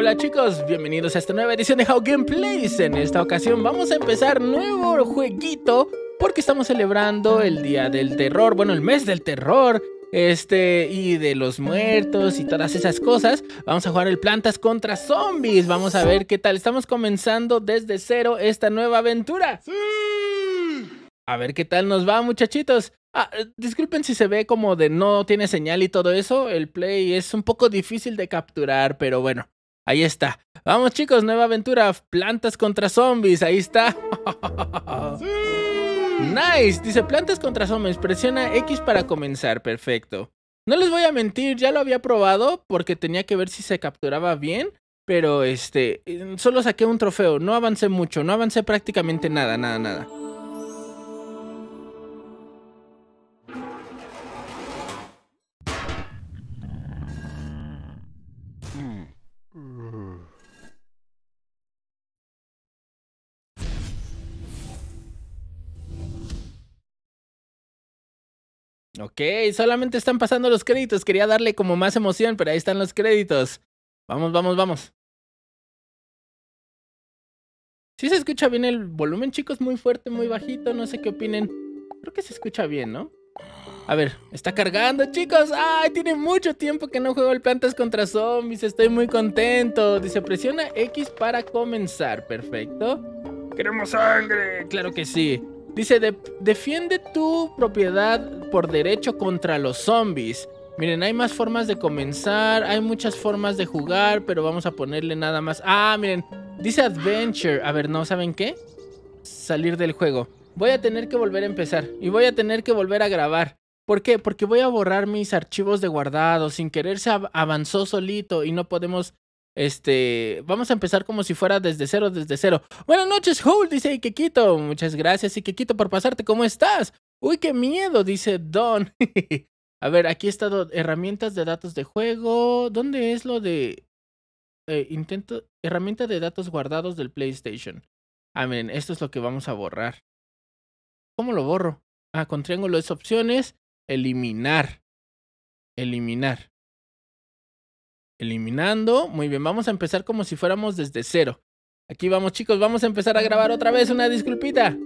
hola chicos, bienvenidos a esta nueva edición de How Gameplays. En esta ocasión vamos a empezar nuevo jueguito porque estamos celebrando el día del terror, bueno, el mes del terror, este, y de los muertos y todas esas cosas. Vamos a jugar el Plantas contra Zombies. Vamos a ver qué tal. Estamos comenzando desde cero esta nueva aventura. ¡Sí! A ver qué tal nos va, muchachitos. Ah, disculpen si se ve como de no tiene señal y todo eso. El play es un poco difícil de capturar, pero bueno, ahí está. Vamos chicos, nueva aventura. Plantas contra zombies, ahí está. Nice, dice plantas contra zombies. Presiona X para comenzar, perfecto. No les voy a mentir, ya lo había probado porque tenía que ver si se capturaba bien. Pero este, solo saqué un trofeo, no avancé mucho, no avancé prácticamente nada, nada, nada. Ok, solamente están pasando los créditos. Quería darle como más emoción, pero ahí están los créditos. Vamos, vamos, vamos. Si ¿Sí se escucha bien el volumen, chicos, muy fuerte, muy bajito, no sé qué opinen. Creo que se escucha bien, ¿no? A ver, está cargando, chicos. ¡Ay! Tiene mucho tiempo que no juego el Plantas contra Zombies. Estoy muy contento. Dice, presiona X para comenzar. Perfecto. ¡Queremos sangre! Claro que sí. Dice, defiende tu propiedad por derecho contra los zombies. Miren, hay más formas de comenzar, hay muchas formas de jugar, pero vamos a ponerle nada más. Ah, miren, dice Adventure. A ver, ¿no saben qué? Salir del juego. Voy a tener que volver a empezar y voy a tener que volver a grabar. ¿Por qué? Porque voy a borrar mis archivos de guardado. Sin querer se avanzó solito y no podemos este, vamos a empezar como si fuera desde cero, desde cero. Buenas noches, Hold, dice Ikekito. Muchas gracias, Ikekito, por pasarte. ¿Cómo estás? Uy, qué miedo, dice Don. a ver, aquí está herramientas de datos de juego. ¿Dónde es lo de eh, intento herramienta de datos guardados del PlayStation? Ah, miren, esto es lo que vamos a borrar. ¿Cómo lo borro? Ah, con triángulo es opciones, eliminar. Eliminar. Eliminando. Muy bien, vamos a empezar como si fuéramos desde cero. Aquí vamos chicos, vamos a empezar a grabar otra vez una disculpita.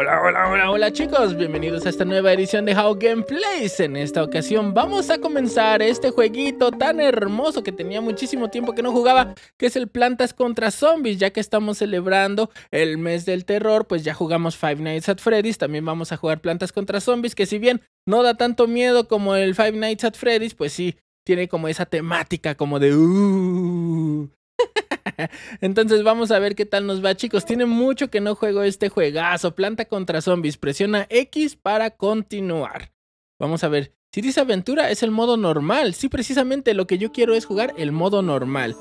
Hola, hola, hola, hola chicos, bienvenidos a esta nueva edición de How Gameplays. En esta ocasión vamos a comenzar este jueguito tan hermoso que tenía muchísimo tiempo que no jugaba, que es el Plantas contra Zombies, ya que estamos celebrando el mes del terror, pues ya jugamos Five Nights at Freddy's, también vamos a jugar Plantas contra Zombies, que si bien no da tanto miedo como el Five Nights at Freddy's, pues sí, tiene como esa temática como de... Uh, entonces vamos a ver qué tal nos va, chicos. Tiene mucho que no juego este juegazo. Planta contra zombies. Presiona X para continuar. Vamos a ver. Si dice aventura, es el modo normal. Sí, precisamente lo que yo quiero es jugar el modo normal.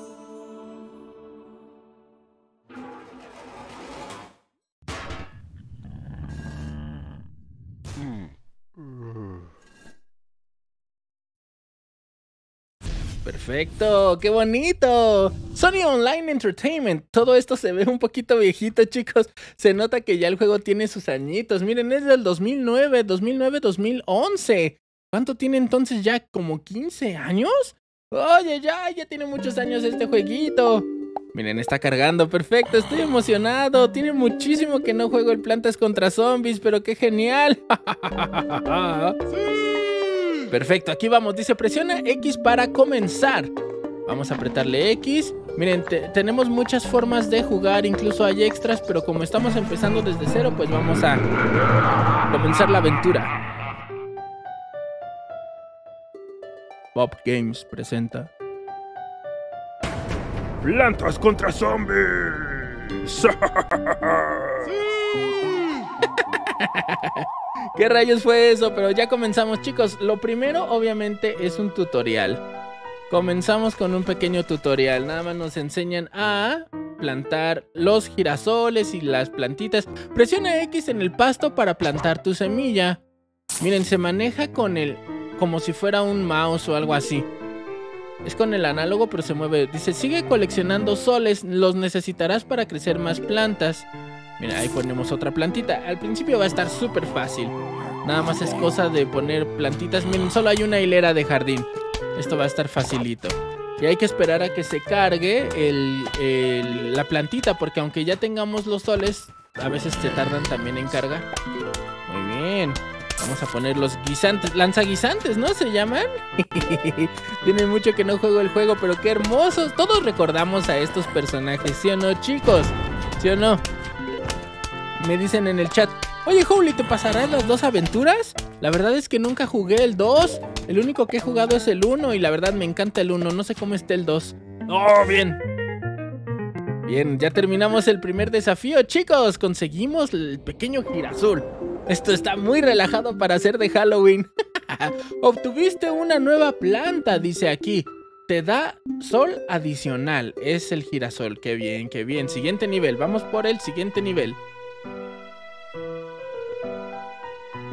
Perfecto, qué bonito. Sony Online Entertainment. Todo esto se ve un poquito viejito, chicos. Se nota que ya el juego tiene sus añitos. Miren, es del 2009, 2009, 2011. ¿Cuánto tiene entonces ya? ¿Como 15 años? Oye, ya, ya tiene muchos años este jueguito. Miren, está cargando, perfecto, estoy emocionado. Tiene muchísimo que no juego el Plantas contra Zombies, pero qué genial. ¡Sí! Perfecto, aquí vamos. Dice presiona X para comenzar. Vamos a apretarle X. Miren, tenemos muchas formas de jugar, incluso hay extras, pero como estamos empezando desde cero, pues vamos a comenzar la aventura. Bob Games presenta Plantas contra zombies. ¿Qué rayos fue eso? Pero ya comenzamos, chicos. Lo primero, obviamente, es un tutorial. Comenzamos con un pequeño tutorial. Nada más nos enseñan a plantar los girasoles y las plantitas. Presiona X en el pasto para plantar tu semilla. Miren, se maneja con el... como si fuera un mouse o algo así. Es con el análogo, pero se mueve. Dice, sigue coleccionando soles. Los necesitarás para crecer más plantas. Mira, ahí ponemos otra plantita. Al principio va a estar súper fácil. Nada más es cosa de poner plantitas. Miren, solo hay una hilera de jardín. Esto va a estar facilito. Y hay que esperar a que se cargue la plantita, porque aunque ya tengamos los soles, a veces se tardan también en cargar. Muy bien. Vamos a poner los guisantes, lanzaguisantes, ¿no? Se llaman. Tiene mucho que no juego el juego, pero qué hermosos. Todos recordamos a estos personajes, ¿sí o no, chicos? ¿Sí o no? Me dicen en el chat, oye, Holy, ¿te pasarán las dos aventuras? La verdad es que nunca jugué el 2. El único que he jugado es el 1 y la verdad me encanta el 1. No sé cómo esté el 2. ¡Oh, bien! Bien, ya terminamos el primer desafío, chicos. Conseguimos el pequeño girasol. Esto está muy relajado para hacer de Halloween. Obtuviste una nueva planta, dice aquí. Te da sol adicional. Es el girasol. Qué bien, qué bien. Siguiente nivel. Vamos por el siguiente nivel.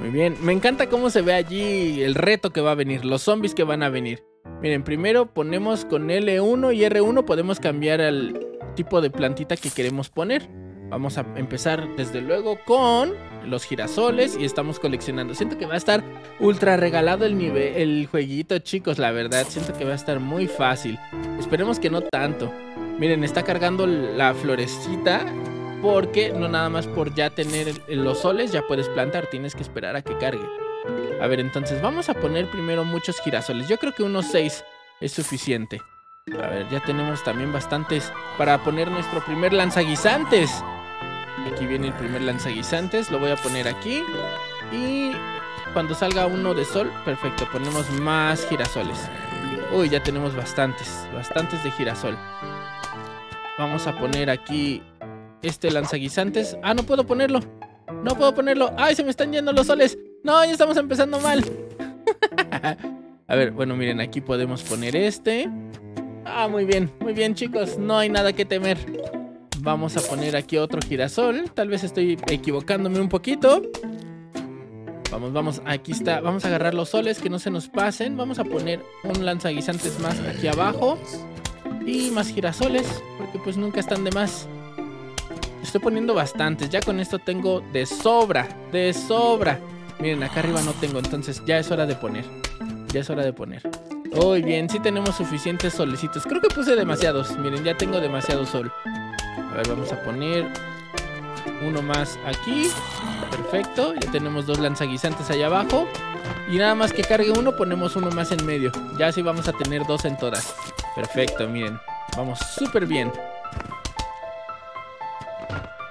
Muy bien. Me encanta cómo se ve allí el reto que va a venir. Los zombies que van a venir. Miren, primero ponemos con L1 y R1 podemos cambiar el tipo de plantita que queremos poner. Vamos a empezar desde luego con los girasoles y estamos coleccionando. Siento que va a estar ultra regalado el nivel, el jueguito, chicos, la verdad. Siento que va a estar muy fácil. Esperemos que no tanto. Miren, está cargando la florecita porque no nada más por ya tener los soles ya puedes plantar, tienes que esperar a que cargue. A ver, entonces vamos a poner primero muchos girasoles. Yo creo que unos 6 es suficiente. A ver, ya tenemos también bastantes para poner nuestro primer lanzaguisantes. Aquí viene el primer lanzaguisantes. Lo voy a poner aquí. Y cuando salga uno de sol, perfecto. Ponemos más girasoles. Uy, ya tenemos bastantes. Bastantes de girasol. Vamos a poner aquí este lanzaguisantes. Ah, no puedo ponerlo. No puedo ponerlo. ¡Ay, se me están yendo los soles! No, ya estamos empezando mal. a ver, bueno, miren, aquí podemos poner este. Ah, muy bien, muy bien, chicos. No hay nada que temer. Vamos a poner aquí otro girasol. Tal vez estoy equivocándome un poquito. Vamos, vamos, aquí está. Vamos a agarrar los soles, que no se nos pasen. Vamos a poner un lanzaguisantes más aquí abajo. Y más girasoles, porque pues nunca están de más. Estoy poniendo bastantes. Ya con esto tengo de sobra, de sobra. Miren, acá arriba no tengo, entonces ya es hora de poner. Ya es hora de poner. Muy bien, sí tenemos suficientes solecitos. Creo que puse demasiados. Miren, ya tengo demasiado sol. A ver, vamos a poner uno más aquí. Perfecto. Ya tenemos dos lanzaguisantes allá abajo. Y nada más que cargue uno, ponemos uno más en medio. Ya así vamos a tener dos en todas. Perfecto, miren. Vamos súper bien.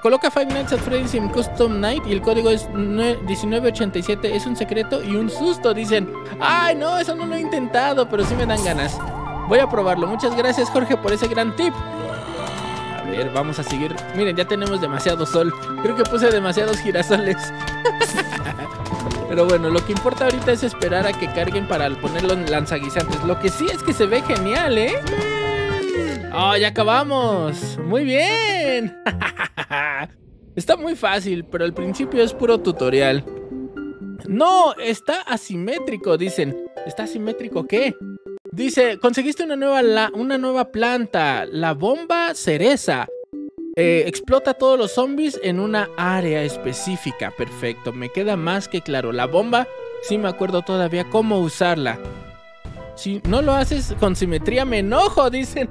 Coloca Five Nights at Freddy's en Custom Night y el código es 1987. Es un secreto y un susto, dicen. Ay, no, eso no lo he intentado, pero sí me dan ganas. Voy a probarlo. Muchas gracias, Jorge, por ese gran tip ver, vamos a seguir. Miren, ya tenemos demasiado sol. Creo que puse demasiados girasoles. Pero bueno, lo que importa ahorita es esperar a que carguen para poner los lanzaguisantes. Lo que sí es que se ve genial, ¿eh? ¡Oh, ya acabamos! ¡Muy bien! está muy fácil, pero al principio es puro tutorial. No, está asimétrico, dicen. ¿Está asimétrico qué? Dice, conseguiste una nueva, una nueva planta, la bomba cereza. Eh, explota todos los zombies en una área específica. Perfecto, me queda más que claro. La bomba, sí me acuerdo todavía cómo usarla. Si no lo haces con simetría, me enojo, dicen.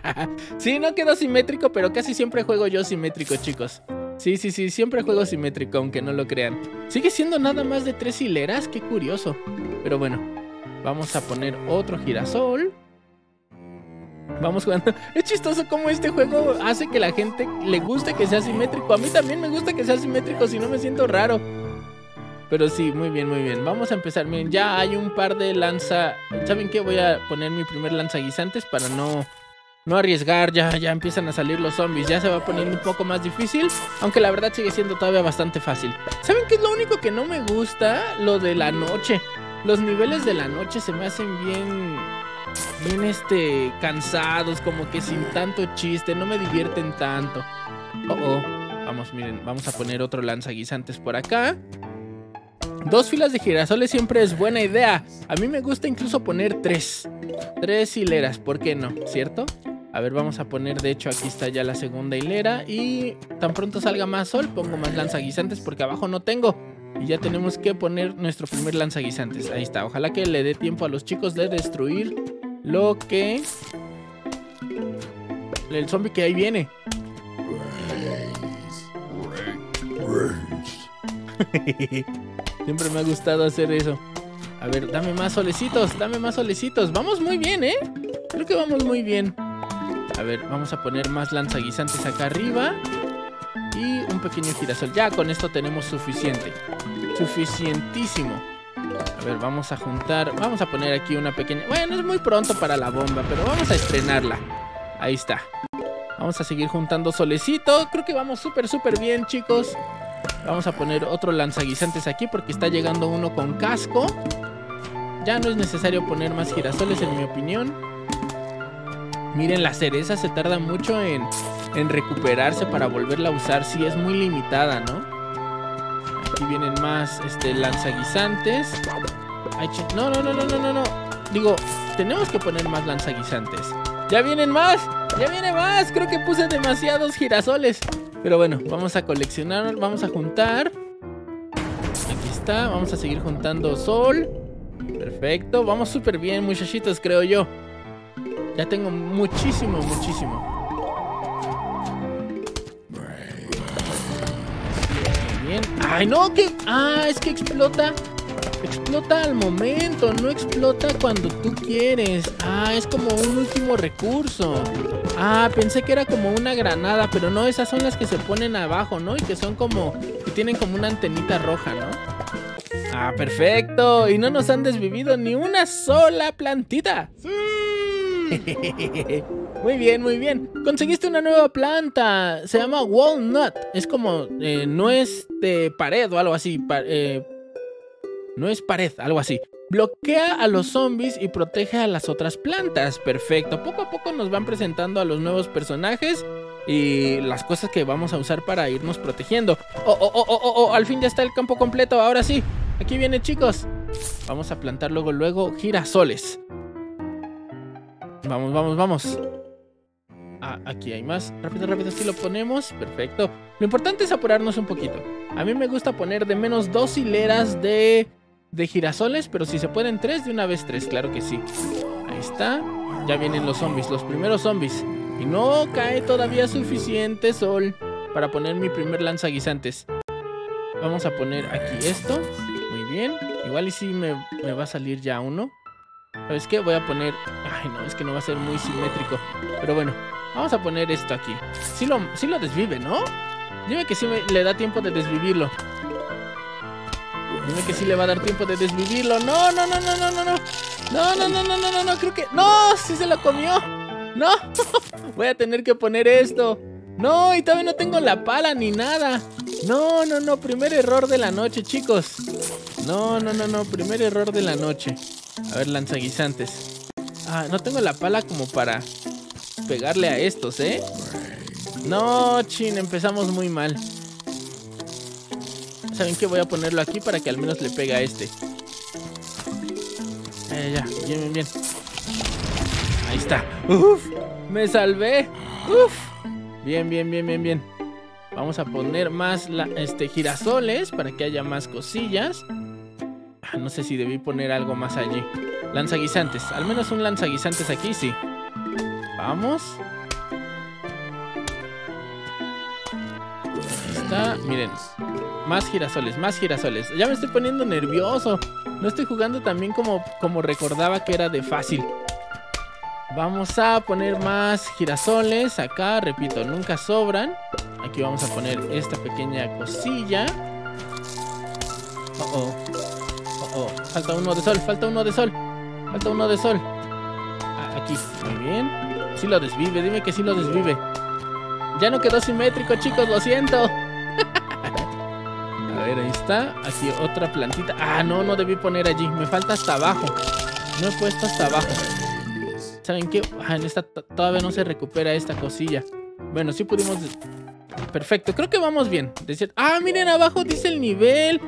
sí, no quedó simétrico, pero casi siempre juego yo simétrico, chicos. Sí, sí, sí, siempre juego simétrico, aunque no lo crean. Sigue siendo nada más de tres hileras, qué curioso. Pero bueno, Vamos a poner otro girasol. Vamos jugando. Es chistoso cómo este juego hace que la gente le guste que sea simétrico. A mí también me gusta que sea simétrico, si no me siento raro. Pero sí, muy bien, muy bien. Vamos a empezar. Miren, ya hay un par de lanza. ¿Saben qué? Voy a poner mi primer lanza guisantes para no, no arriesgar. Ya, ya empiezan a salir los zombies. Ya se va poniendo un poco más difícil. Aunque la verdad sigue siendo todavía bastante fácil. ¿Saben qué es lo único que no me gusta? Lo de la noche. Los niveles de la noche se me hacen bien. Bien este. cansados, como que sin tanto chiste, no me divierten tanto. Oh, oh. Vamos, miren, vamos a poner otro lanzaguisantes por acá. Dos filas de girasoles siempre es buena idea. A mí me gusta incluso poner tres. Tres hileras, ¿por qué no? ¿Cierto? A ver, vamos a poner, de hecho, aquí está ya la segunda hilera. Y tan pronto salga más sol, pongo más lanzaguisantes porque abajo no tengo. Y ya tenemos que poner nuestro primer lanzaguisantes. Ahí está. Ojalá que le dé tiempo a los chicos de destruir lo que... El zombie que ahí viene. Siempre me ha gustado hacer eso. A ver, dame más solecitos, dame más solecitos. Vamos muy bien, ¿eh? Creo que vamos muy bien. A ver, vamos a poner más lanzaguisantes acá arriba. Y un pequeño girasol. Ya con esto tenemos suficiente. Suficientísimo. A ver, vamos a juntar. Vamos a poner aquí una pequeña. Bueno, es muy pronto para la bomba, pero vamos a estrenarla. Ahí está. Vamos a seguir juntando solecito. Creo que vamos súper, súper bien, chicos. Vamos a poner otro lanzaguisantes aquí porque está llegando uno con casco. Ya no es necesario poner más girasoles, en mi opinión. Miren, la cereza se tarda mucho en, en recuperarse para volverla a usar. Sí, es muy limitada, ¿no? Aquí vienen más este, lanzaguisantes. no, no, no, no, no, no, no. Digo, tenemos que poner más lanzaguisantes. ¡Ya vienen más! ¡Ya viene más! Creo que puse demasiados girasoles. Pero bueno, vamos a coleccionar, vamos a juntar. Aquí está, vamos a seguir juntando sol. Perfecto, vamos súper bien, muchachitos, creo yo. Ya tengo muchísimo, muchísimo. Bien. Ay, no, que... Ah, es que explota. Explota al momento, no explota cuando tú quieres. Ah, es como un último recurso. Ah, pensé que era como una granada, pero no, esas son las que se ponen abajo, ¿no? Y que son como... que tienen como una antenita roja, ¿no? Ah, perfecto. Y no nos han desvivido ni una sola plantita. ¡Sí! muy bien, muy bien. Conseguiste una nueva planta. Se llama Walnut. Es como eh, nuez de pared o algo así. eh, no es pared, algo así. Bloquea a los zombies y protege a las otras plantas. Perfecto. Poco a poco nos van presentando a los nuevos personajes y las cosas que vamos a usar para irnos protegiendo. Oh, oh, oh, oh, oh, oh. al fin ya está el campo completo. Ahora sí. Aquí viene, chicos. Vamos a plantar luego, luego girasoles. Vamos, vamos, vamos. Ah, aquí hay más. Rápido, rápido, así lo ponemos. Perfecto. Lo importante es apurarnos un poquito. A mí me gusta poner de menos dos hileras de de girasoles, pero si se pueden tres, de una vez tres, claro que sí. Ahí está. Ya vienen los zombies, los primeros zombies. Y no cae todavía suficiente sol para poner mi primer lanzaguisantes. Vamos a poner aquí esto. Muy bien. Igual y si me, va a salir ya uno. ¿Sabes qué? Voy a poner... Ay, no, es que no va a ser muy simétrico. Pero bueno, vamos a poner esto aquí. Sí lo, lo desvive, ¿no? Dime que sí le da tiempo de desvivirlo. Dime que sí le va a dar tiempo de desvivirlo. No, no, no, no, no, no, no. No, no, no, no, no, no, no, creo que... ¡No! ¡Sí se lo comió! ¡No! Voy a tener que poner esto. No, y todavía no tengo la pala ni nada. No, no, no, primer error de la noche, chicos. No, no, no, no, primer error de la noche. A ver, lanzaguisantes. Ah, no tengo la pala como para pegarle a estos, ¿eh? No, chin, empezamos muy mal. ¿Saben qué? Voy a ponerlo aquí para que al menos le pegue a este. Eh, ya, bien, bien, bien. Ahí está. Uf, me salvé. Uf. Bien, bien, bien, bien, bien. Vamos a poner más este, girasoles para que haya más cosillas. Ah, no sé si debí poner algo más allí. Lanzaguisantes. Al menos un lanzaguisantes aquí, sí. Vamos. Ahí está. Miren. Más girasoles, más girasoles. Ya me estoy poniendo nervioso. No estoy jugando también como, como recordaba que era de fácil. Vamos a poner más girasoles acá. Repito, nunca sobran. Aquí vamos a poner esta pequeña cosilla. Oh, oh. Oh, oh. Falta uno de sol, falta uno de sol. Falta uno de sol. Ah, aquí, muy bien. Sí lo desvive, dime que sí lo desvive. Ya no quedó simétrico, chicos, lo siento. Ahí está. Aquí otra plantita. Ah, no, no debí poner allí. Me falta hasta abajo. No he puesto hasta abajo. ¿Saben qué? Ah, en esta todavía no se recupera esta cosilla. Bueno, sí pudimos... Perfecto, creo que vamos bien. Ah, miren, abajo dice el nivel.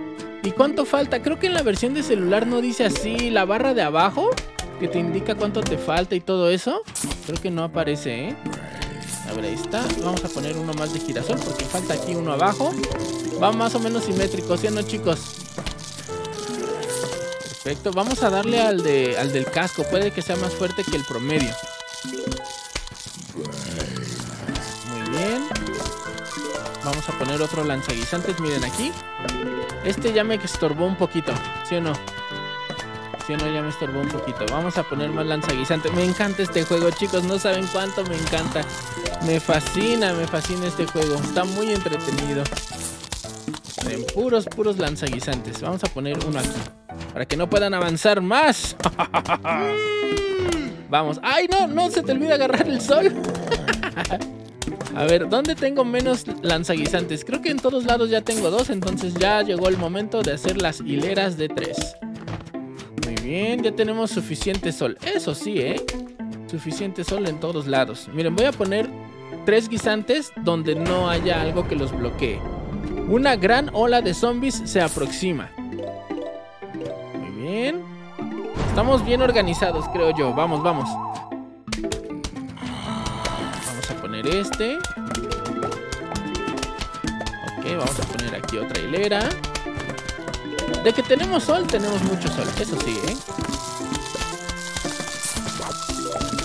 ¿Y cuánto falta? Creo que en la versión de celular no dice así. La barra de abajo, que te indica cuánto te falta y todo eso. Creo que no aparece, ¿eh? A ver, ahí está. Vamos a poner uno más de girasol porque falta aquí uno abajo. Va más o menos simétrico, ¿sí o no, chicos? Perfecto. Vamos a darle al, de, al del casco. Puede que sea más fuerte que el promedio. Muy bien. Vamos a poner otro lanzaguisantes. Miren aquí. Este ya me estorbó un poquito. ¿Sí o no? ¿Sí o no? Ya me estorbó un poquito. Vamos a poner más lanzaguisantes. Me encanta este juego, chicos. No saben cuánto me encanta. Me fascina, me fascina este juego. Está muy entretenido. En puros, puros lanzaguisantes. Vamos a poner uno aquí. Para que no puedan avanzar más. Vamos. ¡Ay, no! No se te olvida agarrar el sol. A ver, ¿dónde tengo menos lanzaguisantes? Creo que en todos lados ya tengo dos, entonces ya llegó el momento de hacer las hileras de tres. Muy bien, ya tenemos suficiente sol. Eso sí, ¿eh? Suficiente sol en todos lados. Miren, voy a poner tres guisantes donde no haya algo que los bloquee. Una gran ola de zombies se aproxima. Muy bien. Estamos bien organizados, creo yo. Vamos, vamos. Vamos a poner este. Ok, vamos a poner aquí otra hilera. De que tenemos sol, tenemos mucho sol. Eso sí, ¿eh?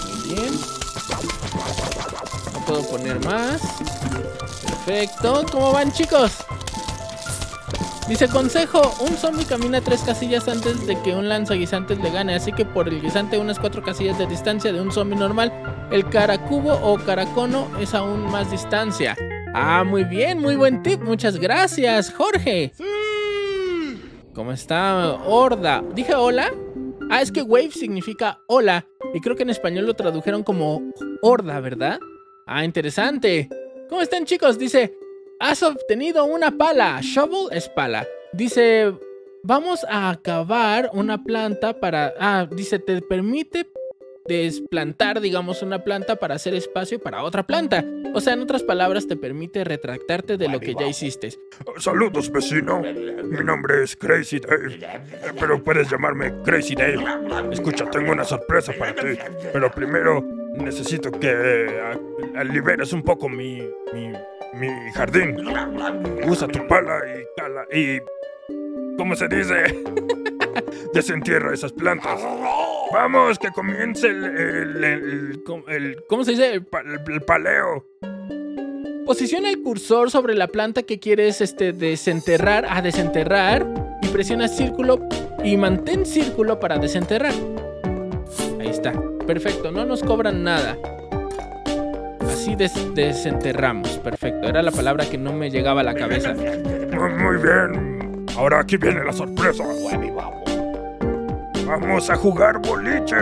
Muy bien. No puedo poner más. Perfecto. ¿Cómo van, chicos? Dice consejo, un zombie camina tres casillas antes de que un lanzaguisantes le gane, así que por el guisante unas cuatro casillas de distancia de un zombie normal, el caracubo o caracono es aún más distancia. Ah, muy bien, muy buen tip, muchas gracias, Jorge. ¿Cómo está? Horda. ¿Dije hola? Ah, es que wave significa hola, y creo que en español lo tradujeron como horda, ¿verdad? Ah, interesante. ¿Cómo están chicos? Dice, Has obtenido una pala. Shovel es pala. Dice, vamos a acabar una planta para... Ah, dice, te permite desplantar, digamos, una planta para hacer espacio para otra planta. O sea, en otras palabras, te permite retractarte de lo que ya hiciste. Saludos, vecino. Mi nombre es Crazy Dave. Pero puedes llamarme Crazy Dave. Escucha, tengo una sorpresa para ti. Pero primero necesito que ah, liberes un poco mi, mi, mi jardín. Usa tu pala y cala y... ¿Cómo se dice? Desentierra esas plantas. Vamos, que comience el... el, el- el- ¿Cómo se dice? el paleo. Posiciona el cursor sobre la planta que quieres este, desenterrar a desenterrar y presiona círculo y mantén círculo para desenterrar. Ahí está. Perfecto, no nos cobran nada. Así des- desenterramos. Perfecto, era la palabra que no me llegaba a la cabeza. Muy, bien. Ahora aquí viene la sorpresa. Vamos a jugar boliche.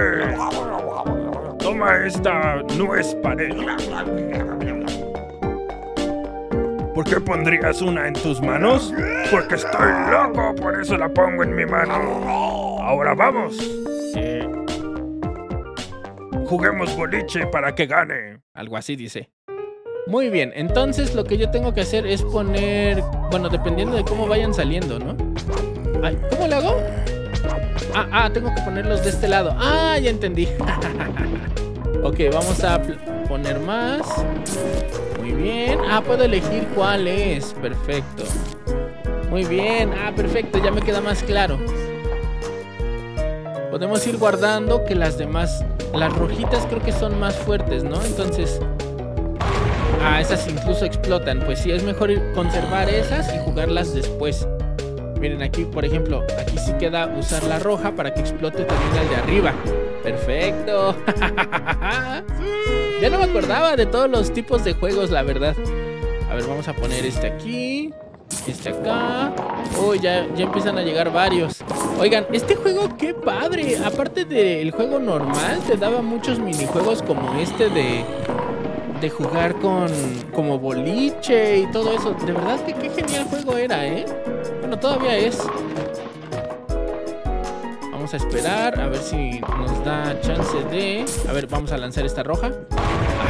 Toma esta nuez pared. ¿Por qué pondrías una en tus manos? Porque estoy loco, por eso la pongo en mi mano. Ahora vamos. Juguemos boliche para que gane. Algo así dice. Muy bien, entonces lo que yo tengo que hacer es poner... Bueno, dependiendo de cómo vayan saliendo, ¿no? ¿Cómo lo hago? Ah, ah, tengo que ponerlos de este lado. Ah, ya entendí. ok, vamos a poner más. Muy bien. Ah, puedo elegir cuál es. Perfecto. Muy bien. Ah, perfecto. Ya me queda más claro. Podemos ir guardando que las demás... Las rojitas creo que son más fuertes, ¿no? Entonces... Ah, esas incluso explotan. Pues sí, es mejor conservar esas y jugarlas después. Miren aquí, por ejemplo, aquí sí queda usar la roja para que explote también al de arriba. Perfecto. ya no me acordaba de todos los tipos de juegos, la verdad. A ver, vamos a poner este aquí. Este acá. Oh, ya, ya empiezan a llegar varios. Oigan, este juego qué padre. Aparte del juego normal, te daba muchos minijuegos como este de de jugar con como boliche y todo eso. De verdad que qué genial juego era, ¿eh? Bueno, todavía es. Vamos a esperar a ver si nos da chance de... A ver, vamos a lanzar esta roja.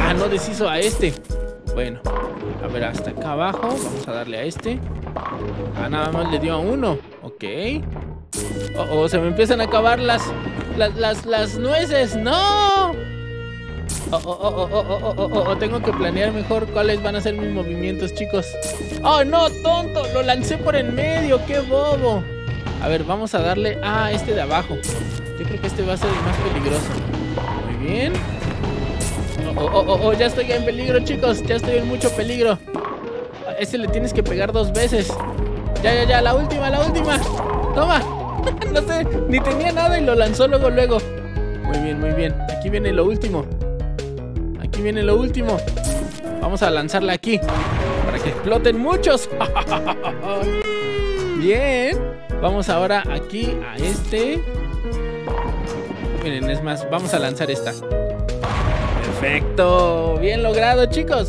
Ah, no deshizo a este. Bueno, a ver, hasta acá abajo. Vamos a darle a este. Ah, nada más le dio a uno. Ok. Oh, oh, se me empiezan a acabar las, las, las, las nueces. ¡No! Oh, tengo que planear mejor cuáles van a ser mis movimientos, chicos. ¡Oh, no, tonto! Lo lancé por en medio, qué bobo. A ver, vamos a darle a este de abajo. Yo creo que este va a ser el más peligroso. Muy bien. Oh, oh, oh, oh, ya estoy en peligro, chicos. Ya estoy en mucho peligro. A este le tienes que pegar dos veces. Ya, ya, ya, la última, la última. Toma. no sé, ni tenía nada y lo lanzó luego, luego. Muy bien, muy bien. Aquí viene lo último. Aquí viene lo último. Vamos a lanzarla aquí. Para que exploten muchos. bien. Vamos ahora aquí a este. Miren, es más, vamos a lanzar esta. Perfecto. Bien logrado, chicos.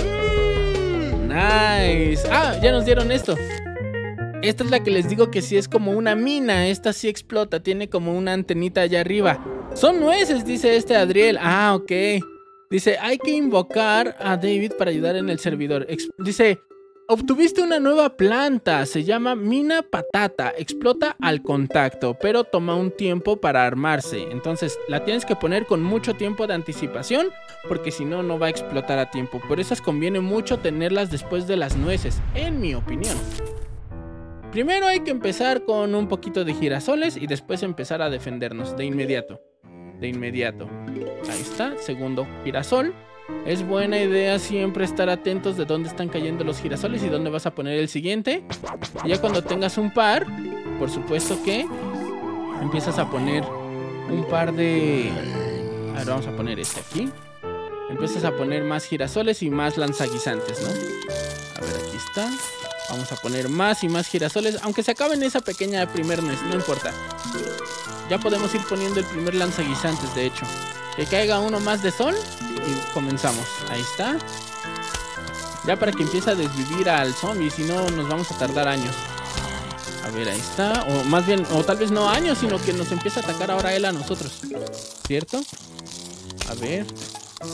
Nice. Ah, ya nos dieron esto. Esta es la que les digo que sí es como una mina. Esta sí explota. Tiene como una antenita allá arriba. Son nueces, dice este Adriel. Ah, ok. Dice, hay que invocar a David para ayudar en el servidor. dice, obtuviste una nueva planta. Se llama mina patata. Explota al contacto, pero toma un tiempo para armarse. Entonces, la tienes que poner con mucho tiempo de anticipación, porque si no, no va a explotar a tiempo. Por eso conviene mucho tenerlas después de las nueces, en mi opinión. Primero hay que empezar con un poquito de girasoles y después empezar a defendernos de inmediato. De inmediato. Ahí está, segundo girasol. Es buena idea siempre estar atentos de dónde están cayendo los girasoles y dónde vas a poner el siguiente. Ya cuando tengas un par, por supuesto que empiezas a poner un par de... A ver, vamos a poner este aquí. Empiezas a poner más girasoles y más lanzaguisantes, ¿no? A ver, aquí está. Vamos a poner más y más girasoles. Aunque se acaben esa pequeña primer mes, no importa. Ya podemos ir poniendo el primer lanzaguisantes, de hecho. Que caiga uno más de sol y comenzamos. Ahí está. Ya para que empiece a desvivir al zombie, si no nos vamos a tardar años. A ver, ahí está. O más bien, o tal vez no años, sino que nos empieza a atacar ahora él a nosotros. ¿Cierto? A ver.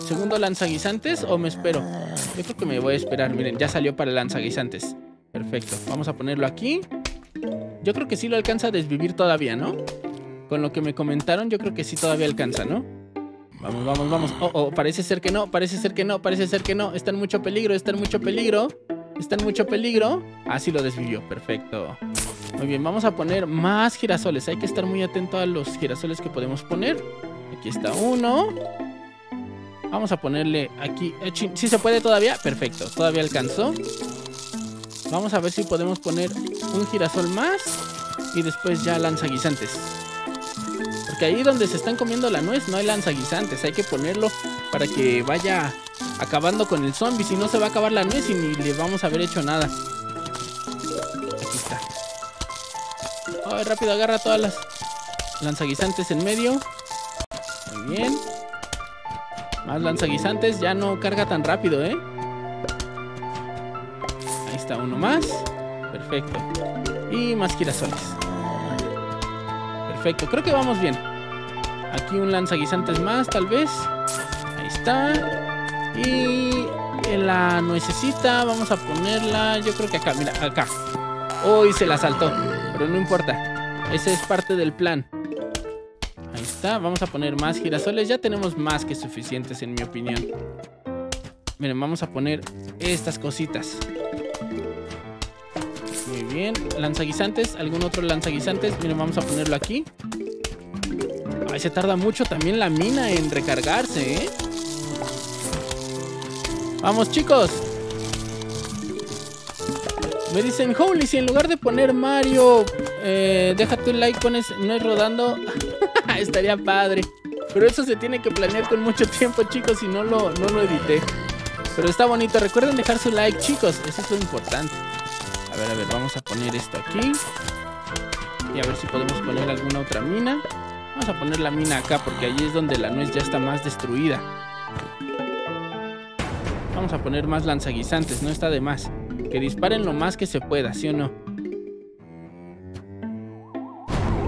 ¿Segundo lanzaguisantes o me espero? Yo creo que me voy a esperar. Miren, ya salió para el lanzaguisantes. Perfecto. Vamos a ponerlo aquí. Yo creo que sí lo alcanza a desvivir todavía, ¿no? Con lo que me comentaron, yo creo que sí todavía alcanza, ¿no? Vamos, vamos, vamos. Oh, oh, parece ser que no, parece ser que no, parece ser que no. Está en mucho peligro, está en mucho peligro. Está en mucho peligro. Ah, sí lo desvivió. Perfecto. Muy bien, vamos a poner más girasoles. Hay que estar muy atento a los girasoles que podemos poner. Aquí está uno. Vamos a ponerle aquí. Eh, ¿Sí se puede todavía? Perfecto, todavía alcanzó. Vamos a ver si podemos poner un girasol más y después ya lanzaguisantes. Porque ahí donde se están comiendo la nuez no hay lanzaguisantes. Hay que ponerlo para que vaya acabando con el zombie. Si no se va a acabar la nuez y ni le vamos a haber hecho nada. Aquí está. Ay, rápido, agarra todas las lanzaguisantes en medio. Muy bien. Más lanzaguisantes. Ya no carga tan rápido, ¿eh? Uno más. Perfecto. Y más girasoles. Perfecto, creo que vamos bien. Aquí un lanzaguisantes más, tal vez. Ahí está. Y la nuececita vamos a ponerla, yo creo que acá, mira, acá. Hoy se la saltó, pero no importa. Ese es parte del plan. Ahí está, vamos a poner más girasoles. Ya tenemos más que suficientes en mi opinión. Miren, vamos a poner estas cositas. Bien. Lanzaguisantes. ¿Algún otro lanzaguisantes? Miren, vamos a ponerlo aquí. Ay, se tarda mucho también la mina en recargarse, ¿eh? Vamos, chicos. Me dicen, holy, si en lugar de poner Mario, eh, déjate un like, pones no es rodando, estaría padre. Pero eso se tiene que planear con mucho tiempo, chicos, y no lo, no lo edité. Pero está bonito. Recuerden dejar su like, chicos. Eso es lo importante. A ver, a ver, vamos a poner esto aquí. Y a ver si podemos poner alguna otra mina. Vamos a poner la mina acá porque allí es donde la nuez ya está más destruida. Vamos a poner más lanzaguisantes, no está de más. Que disparen lo más que se pueda, ¿sí o no?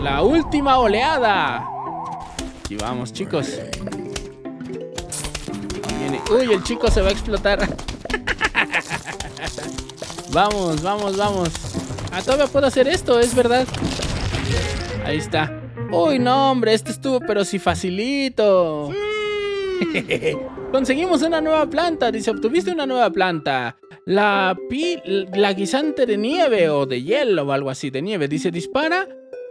La última oleada. Y vamos, chicos. Uy, el chico se va a explotar. Vamos, vamos, vamos. Ah, todavía puedo hacer esto, es verdad. Ahí está. Uy, no, hombre, este estuvo, pero sí facilito. Conseguimos una nueva planta. Dice, obtuviste una nueva planta. La pi, la guisante de nieve o de hielo o algo así, de nieve. Dice, dispara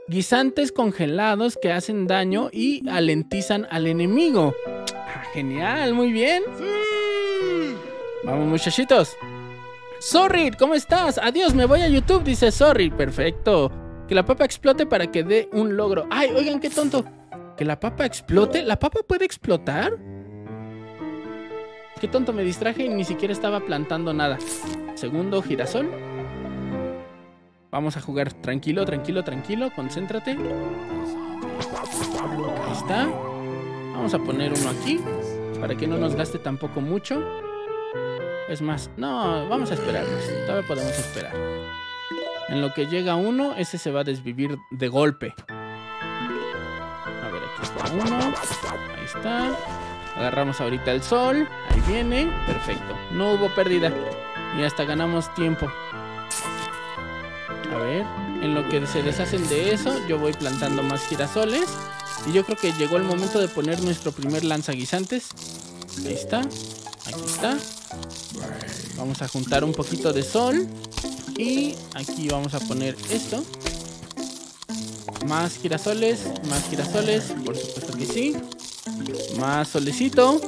guisantes congelados que hacen daño y alentizan al enemigo. Ah, genial, muy bien. Vamos muchachitos. Sorry, ¿cómo estás? Adiós, me voy a YouTube, dice Sorry. Perfecto. Que la papa explote para que dé un logro. Ay, oigan, qué tonto. Que la papa explote. ¿La papa puede explotar? Qué tonto, me distraje y ni siquiera estaba plantando nada. Segundo girasol. Vamos a jugar tranquilo, tranquilo, tranquilo. Concéntrate. Ahí está. Vamos a poner uno aquí. Para que no nos gaste tampoco mucho. Es más, no, vamos a esperarnos. Todavía podemos esperar. En lo que llega uno, ese se va a desvivir de golpe. A ver, aquí está uno. Ahí está. Agarramos ahorita el sol. Ahí viene. Perfecto. No hubo pérdida. Y hasta ganamos tiempo. A ver. En lo que se deshacen de eso, yo voy plantando más girasoles. Y yo creo que llegó el momento de poner nuestro primer lanzaguisantes. Ahí está. Aquí está. Vamos a juntar un poquito de sol. Y aquí vamos a poner esto. Más girasoles, más girasoles, por supuesto que sí. Más solecito.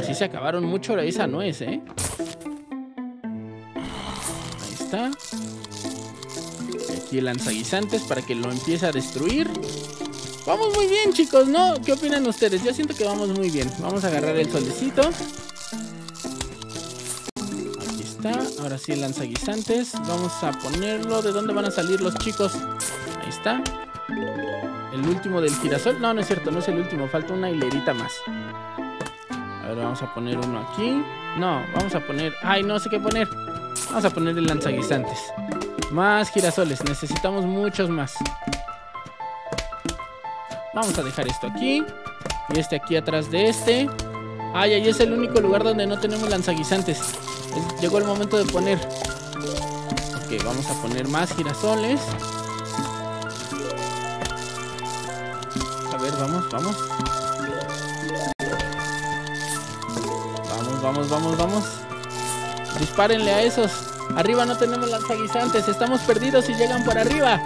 Así se acabaron mucho esa nuez, ¿eh? Ahí está. aquí el lanzaguisantes para que lo empiece a destruir. Vamos muy bien, chicos, ¿no? ¿Qué opinan ustedes? Yo siento que vamos muy bien. Vamos a agarrar el solecito. Aquí está. Ahora sí lanzaguisantes. Vamos a ponerlo. ¿De dónde van a salir los chicos? Ahí está. El último del girasol. No, no es cierto, no es el último. Falta una hilerita más. A ver, vamos a poner uno aquí. No, vamos a poner... Ay, no sé qué poner. Vamos a poner el lanzaguisantes. Más girasoles. Necesitamos muchos más. Vamos a dejar esto aquí. Y este aquí atrás de este. Ay, ahí es el único lugar donde no tenemos lanzaguisantes. Llegó el momento de poner. Ok, vamos a poner más girasoles. A ver, vamos, vamos. Vamos, vamos, vamos, vamos. Dispárenle a esos. Arriba no tenemos lanzaguisantes. Estamos perdidos si llegan por arriba.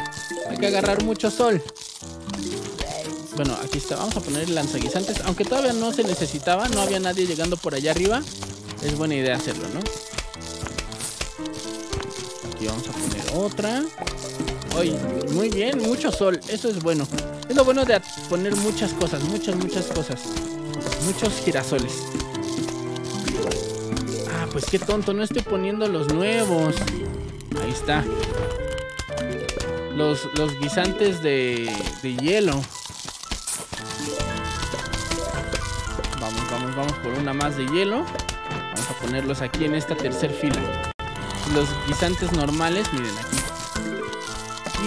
Hay que agarrar mucho sol. Bueno, aquí está. Vamos a poner lanzaguisantes. Aunque todavía no se necesitaba. No había nadie llegando por allá arriba. Es buena idea hacerlo, ¿no? Aquí vamos a poner otra. Uy, muy bien. Mucho sol. Eso es bueno. Es lo bueno de poner muchas cosas. Muchas, muchas cosas. Muchos girasoles. Ah, pues qué tonto. No estoy poniendo los nuevos. Ahí está. Los, los guisantes de, de hielo. Una más de hielo. Vamos a ponerlos aquí en esta tercer fila. Los guisantes normales, miren aquí.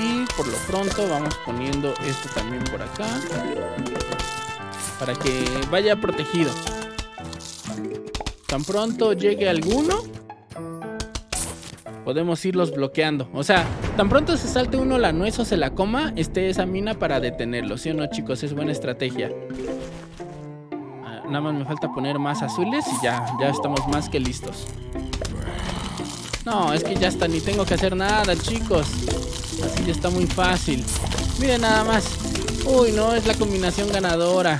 Y por lo pronto vamos poniendo esto también por acá. Para que vaya protegido. Tan pronto llegue alguno, podemos irlos bloqueando. O sea, tan pronto se salte uno la nuez o se la coma, esté esa mina para detenerlo. ¿Sí o no, chicos? Es buena estrategia. Nada más me falta poner más azules y ya, ya estamos más que listos. No, es que ya está, ni tengo que hacer nada, chicos. Así ya está muy fácil. Miren nada más. Uy, no, es la combinación ganadora.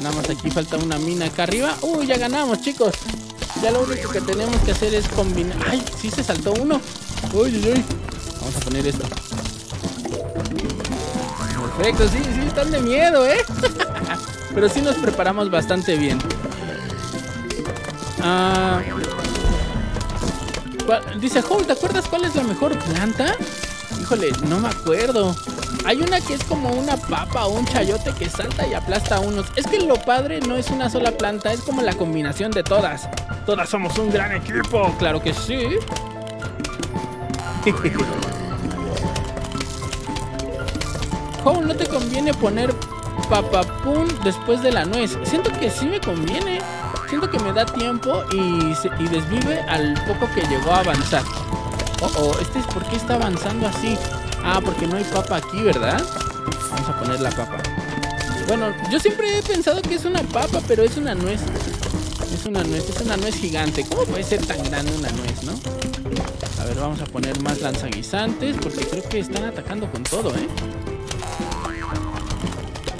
Nada más aquí falta una mina acá arriba. Uy, ya ganamos, chicos. Ya lo único que tenemos que hacer es combinar... ¡Ay! Sí se saltó uno. Uy, uy, uy. Vamos a poner esto. Perfecto, sí, sí, están de miedo, ¿eh? Pero sí nos preparamos bastante bien. Ah, dice, Hold, ¿te acuerdas cuál es la mejor planta? Híjole, no me acuerdo. Hay una que es como una papa o un chayote que salta y aplasta a unos. Es que lo padre no es una sola planta, es como la combinación de todas. Todas somos un gran equipo, claro que sí. Hole, no te conviene poner papapum después de la nuez. Siento que sí me conviene. Siento que me da tiempo y, y desvive al poco que llegó a avanzar. Oh, oh, este es por qué está avanzando así. Ah, porque no hay papa aquí, ¿verdad? Vamos a poner la papa. Bueno, yo siempre he pensado que es una papa, pero es una nuez. Es una nuez, es una nuez gigante. ¿Cómo puede ser tan grande una nuez, no? A ver, vamos a poner más lanzaguisantes porque creo que están atacando con todo, ¿eh?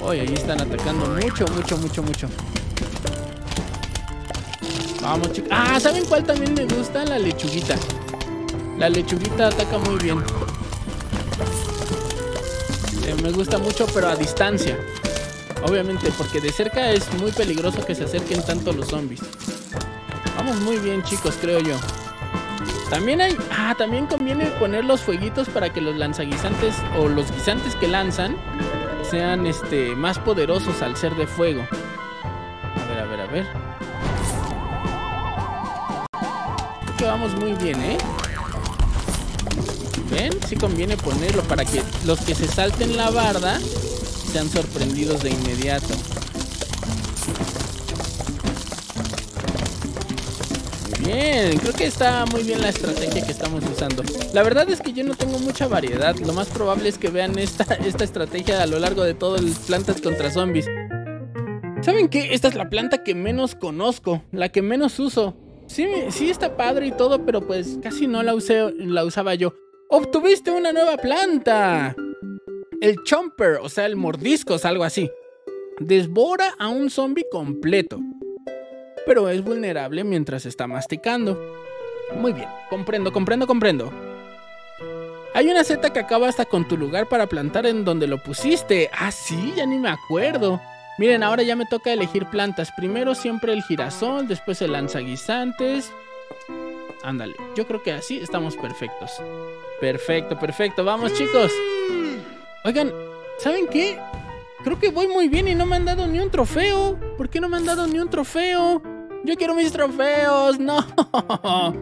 Uy, ahí están atacando mucho, mucho, mucho, mucho. Vamos, chicos. Ah, ¿saben cuál también me gusta? La lechuguita. La lechuguita ataca muy bien. Eh, me gusta mucho, pero a distancia. Obviamente, porque de cerca es muy peligroso que se acerquen tanto los zombies. Vamos muy bien, chicos, creo yo. También hay... Ah, también conviene poner los fueguitos para que los lanzaguisantes o los guisantes que lanzan sean este, más poderosos al ser de fuego. A ver, a ver, a ver. Creo que vamos muy bien, ¿eh? ¿Ven? Sí conviene ponerlo para que los que se salten la barda sean sorprendidos de inmediato. Bien, creo que está muy bien la estrategia que estamos usando. La verdad es que yo no tengo mucha variedad. Lo más probable es que vean esta, esta estrategia a lo largo de todo el Plantas contra Zombies. ¿Saben qué? Esta es la planta que menos conozco, la que menos uso. Sí, sí está padre y todo, pero pues casi no la, usé, la usaba yo. ¡Obtuviste una nueva planta! El Chomper, o sea, el mordiscos, algo así. Desbora a un zombie completo. Pero es vulnerable mientras está masticando. Muy bien, comprendo, comprendo, comprendo. Hay una seta que acaba hasta con tu lugar para plantar en donde lo pusiste. Ah, sí, ya ni me acuerdo. Miren, ahora ya me toca elegir plantas. Primero siempre el girasol, después el lanzaguisantes. Ándale, yo creo que así estamos perfectos. Perfecto, perfecto. Vamos, chicos. Oigan, ¿saben qué? Creo que voy muy bien y no me han dado ni un trofeo. ¿Por qué no me han dado ni un trofeo? Yo quiero mis trofeos. No.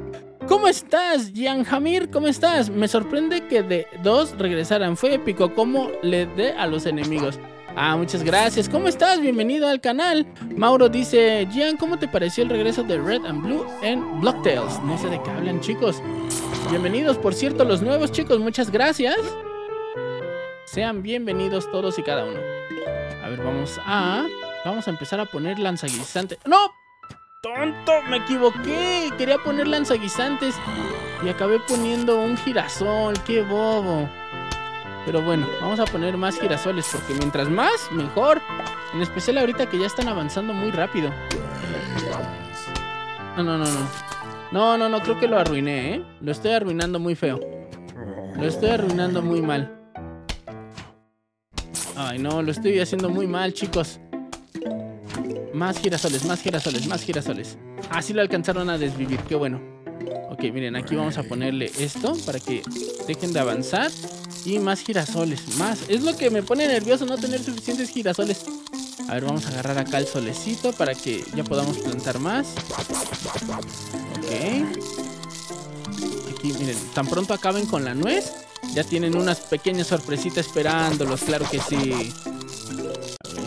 ¿Cómo estás, Jan Hamir? ¿Cómo estás? Me sorprende que de dos regresaran. Fue épico. ¿Cómo le dé a los enemigos? Ah, muchas gracias. ¿Cómo estás? Bienvenido al canal. Mauro dice, Gian, ¿cómo te pareció el regreso de Red and Blue en Blocktails? No sé de qué hablan, chicos. Bienvenidos, por cierto, los nuevos chicos. Muchas gracias. Sean bienvenidos todos y cada uno. A ver, vamos a... Vamos a empezar a poner lanzaguisantes. ¡No! ¡Tonto! Me equivoqué. Quería poner lanzaguisantes. Y acabé poniendo un girasol. ¡Qué bobo! Pero bueno, vamos a poner más girasoles porque mientras más, mejor. En especial ahorita que ya están avanzando muy rápido. No, no, no, no. No, no, no, creo que lo arruiné, ¿eh? Lo estoy arruinando muy feo. Lo estoy arruinando muy mal. Ay, no, lo estoy haciendo muy mal, chicos. Más girasoles, más girasoles, más girasoles. Así lo alcanzaron a desvivir, qué bueno. Ok, miren, aquí vamos a ponerle esto para que dejen de avanzar. Y más girasoles, más. Es lo que me pone nervioso no tener suficientes girasoles. A ver, vamos a agarrar acá el solecito para que ya podamos plantar más. Ok. Aquí, miren, tan pronto acaben con la nuez, ya tienen unas pequeñas sorpresitas esperándolos, claro que sí.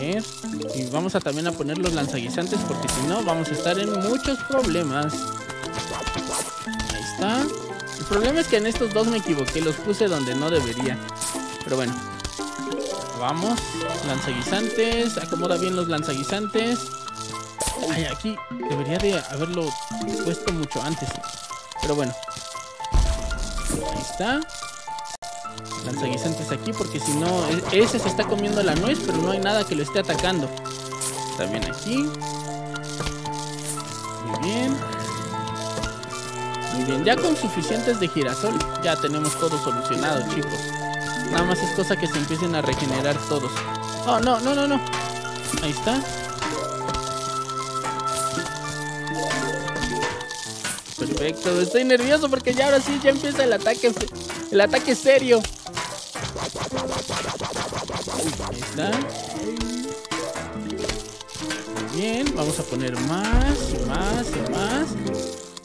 Y vamos a también a poner los lanzaguisantes porque si no vamos a estar en muchos problemas. Ahí está. El problema es que en estos dos me equivoqué, los puse donde no debería. Pero bueno. Vamos, lanzaguisantes, acomoda bien los lanzaguisantes. Ay, aquí debería de haberlo puesto mucho antes. Pero bueno. Ahí está. Lanzaguisantes aquí porque si no, e-, ese se está comiendo la nuez, pero no hay nada que lo esté atacando. También aquí. Muy bien. Muy bien, ya con suficientes de girasol ya tenemos todo solucionado, chicos. Nada más es cosa que se empiecen a regenerar todos. Oh, no, no, no, no. Ahí está. Perfecto, estoy nervioso porque ya ahora sí ya empieza el ataque el ataque serio. Muy bien, vamos a poner más y más y más.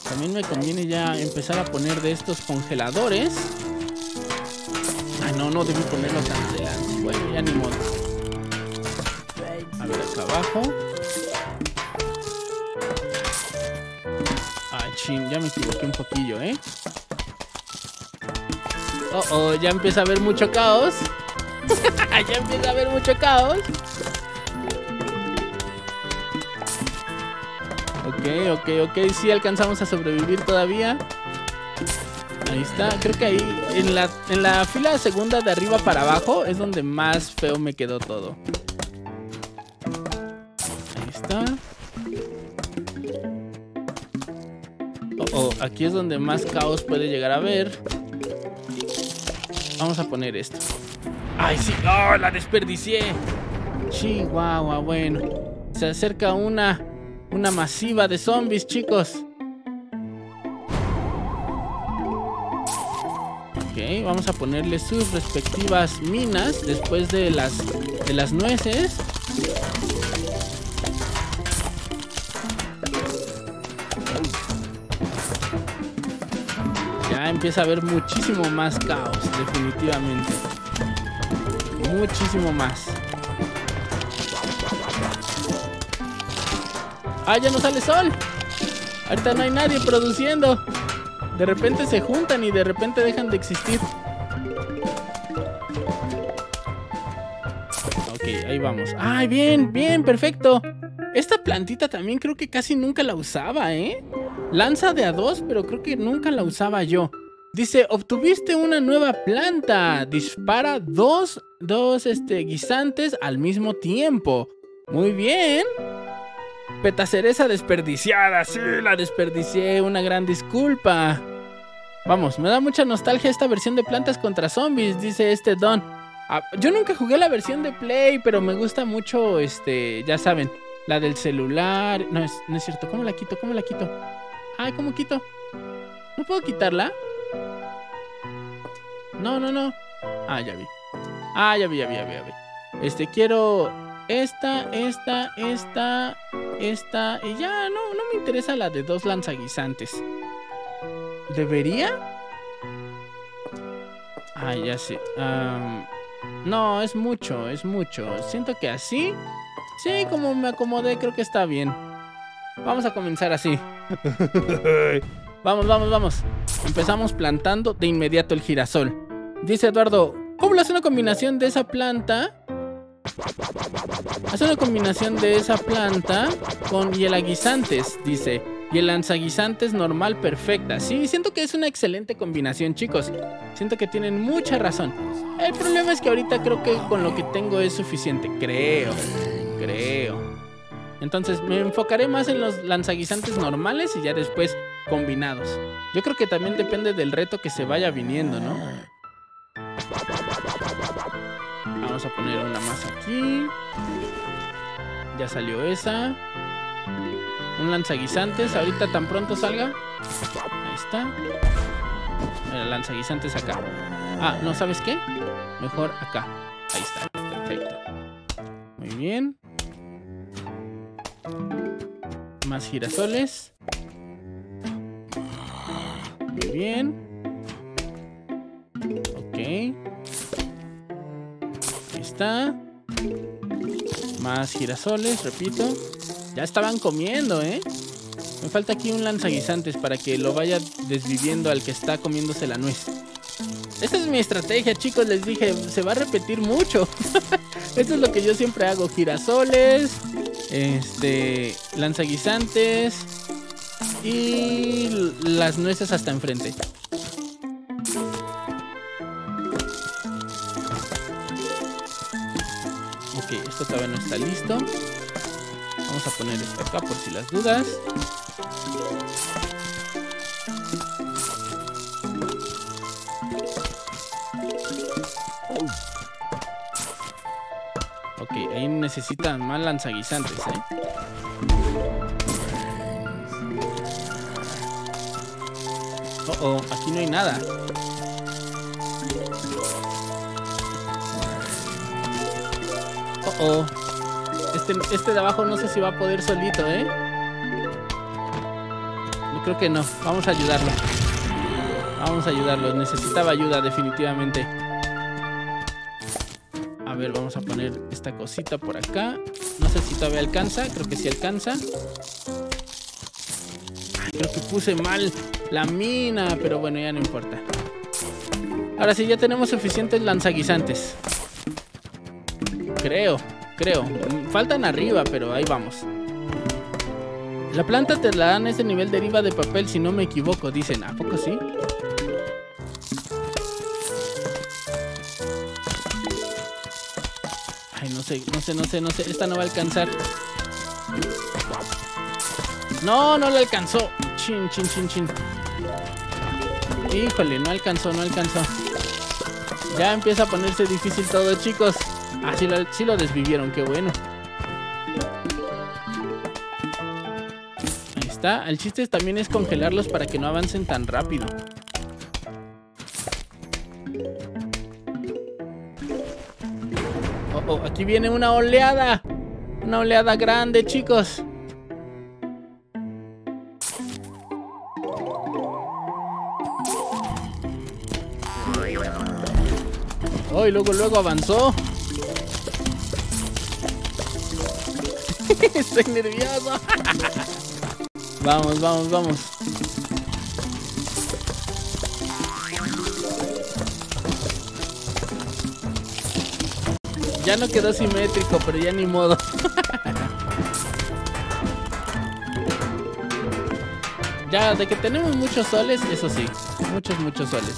También me conviene ya empezar a poner de estos congeladores. Ay, no, no debí ponerlo tan adelante. Bueno, ya ni modo. A ver, acá abajo. Ay, chin, ya me equivoqué un poquillo, ¿eh? Oh, oh, ya empieza a haber mucho caos. Allá empieza a haber mucho caos. Ok, ok, ok. Sí alcanzamos a sobrevivir todavía. Ahí está. Creo que ahí, en la, en la fila segunda de arriba para abajo, es donde más feo me quedó todo. Ahí está. Oh, oh, aquí es donde más caos puede llegar a ver. Vamos a poner esto. ¡Ay, sí! ¡Oh, la desperdicié! Chihuahua, bueno. Se acerca una, una masiva de zombies, chicos. Ok, vamos a ponerle sus respectivas minas después de las, de las nueces. Ya empieza a haber muchísimo más caos, definitivamente. Muchísimo más. ¡Ah, ya no sale sol! Ahorita no hay nadie produciendo. De repente se juntan y de repente dejan de existir. Ok, ahí vamos. ¡Ay, bien, bien, perfecto! Esta plantita también creo que casi nunca la usaba, ¿eh? Lanza de a dos, pero creo que nunca la usaba yo. Dice, obtuviste una nueva planta. Dispara dos, dos este, guisantes al mismo tiempo. Muy bien. Petacereza desperdiciada. Sí, la desperdicié. Una gran disculpa. Vamos, me da mucha nostalgia esta versión de Plantas contra Zombies, dice este Don. Ah, yo nunca jugué la versión de Play, pero me gusta mucho, este, ya saben, la del celular. No es, no es cierto, ¿cómo la quito? ¿Cómo la quito? Ay, ¿cómo quito? ¿No puedo quitarla? No, no, no. Ah, ya vi. Ah, ya vi, ya vi, ya vi, ya vi. Este, quiero esta, esta, esta, esta. Y ya, no, no me interesa la de dos lanzaguisantes. ¿Debería? Ah, ya sé. Am, no, es mucho, es mucho. Siento que así. Sí, como me acomodé, creo que está bien. Vamos a comenzar así. vamos, vamos, vamos. Empezamos plantando de inmediato el girasol. Dice Eduardo, ¿cómo hace una combinación de esa planta? Hace una combinación de esa planta con hielaguisantes, dice. Y el lanzaguisantes normal perfecta. Sí, siento que es una excelente combinación, chicos. Siento que tienen mucha razón. El problema es que ahorita creo que con lo que tengo es suficiente. Creo. Creo. Entonces me enfocaré más en los lanzaguisantes normales y ya después combinados. Yo creo que también depende del reto que se vaya viniendo, ¿no? Vamos a poner una más aquí. Ya salió esa. Un lanzaguisantes. Ahorita tan pronto salga. Ahí está. Mira, lanzaguisantes acá. Ah, ¿no sabes qué? Mejor acá. Ahí está. Perfecto. Muy bien. Más girasoles. Bien. Ok. Ahí está. Más girasoles, repito. Ya estaban comiendo, ¿eh? Me falta aquí un lanzaguisantes para que lo vaya desviviendo al que está comiéndose la nuez. Esta es mi estrategia, chicos. Les dije, se va a repetir mucho. Esto es lo que yo siempre hago. Girasoles, este, lanzaguisantes y las nueces hasta enfrente. Ok, esto todavía no está listo. Vamos a poner esto acá por si las dudas. Ok, ahí necesitan más lanzaguisantes, ¿eh? Oh, aquí no hay nada. Oh, oh. Este, este de abajo no sé si va a poder solito, ¿eh? Yo creo que no. Vamos a ayudarlo. Vamos a ayudarlo. Necesitaba ayuda definitivamente. A ver, vamos a poner esta cosita por acá. No sé si todavía alcanza. Creo que sí alcanza. Creo que puse mal la mina, pero bueno, ya no importa. Ahora sí, ya tenemos suficientes lanzaguisantes. Creo, creo. Faltan arriba, pero ahí vamos. La planta te la dan ese nivel deriva de papel, si no me equivoco, dicen. ¿A poco sí? Ay, no sé, no sé, no sé, no sé. Esta no va a alcanzar. No, no la alcanzó. Chin, chin, chin, chin. Híjole, no alcanzó, no alcanzó. Ya empieza a ponerse difícil todo, chicos. Ah, sí lo, sí lo desvivieron, qué bueno. Ahí está. El chiste también es congelarlos para que no avancen tan rápido. Oh, oh, aquí viene una oleada. Una oleada grande, chicos. Y luego, luego avanzó. Estoy nervioso. vamos, vamos, vamos. Ya no quedó simétrico, pero ya ni modo. ya, de que tenemos muchos soles, eso sí. Muchos, muchos soles.